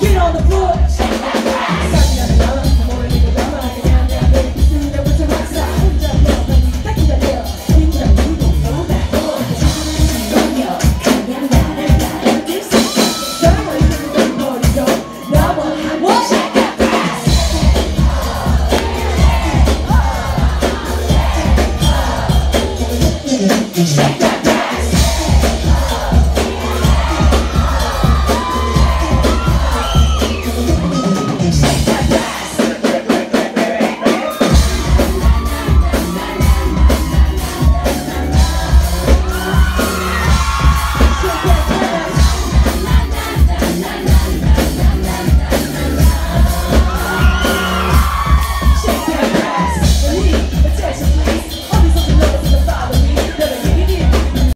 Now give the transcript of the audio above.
Get on the floor. Jota.